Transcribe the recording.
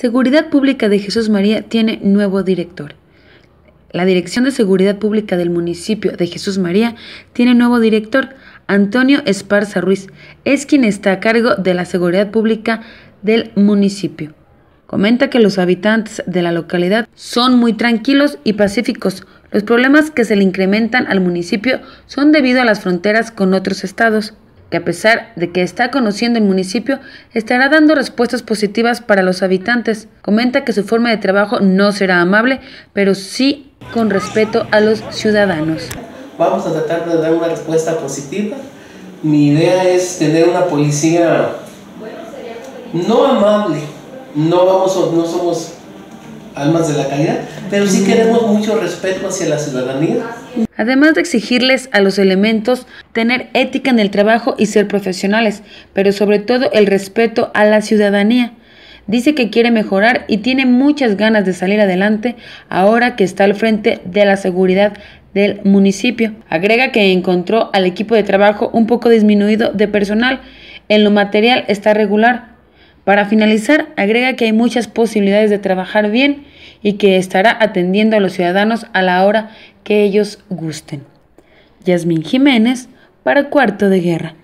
Seguridad Pública de Jesús María tiene nuevo director. La Dirección de Seguridad Pública del municipio de Jesús María tiene nuevo director, Antonio Esparza Ruiz. Es quien está a cargo de la seguridad pública del municipio. Comenta que los habitantes de la localidad son muy tranquilos y pacíficos. Los problemas que se le incrementan al municipio son debido a las fronteras con otros estados que a pesar de que está conociendo el municipio, estará dando respuestas positivas para los habitantes. Comenta que su forma de trabajo no será amable, pero sí con respeto a los ciudadanos. Vamos a tratar de dar una respuesta positiva. Mi idea es tener una policía no amable, no, vamos, no somos almas de la calidad, pero sí queremos mucho respeto hacia la ciudadanía. Además de exigirles a los elementos tener ética en el trabajo y ser profesionales, pero sobre todo el respeto a la ciudadanía. Dice que quiere mejorar y tiene muchas ganas de salir adelante ahora que está al frente de la seguridad del municipio. Agrega que encontró al equipo de trabajo un poco disminuido de personal. En lo material está regular, para finalizar, agrega que hay muchas posibilidades de trabajar bien y que estará atendiendo a los ciudadanos a la hora que ellos gusten. Yasmín Jiménez para Cuarto de Guerra.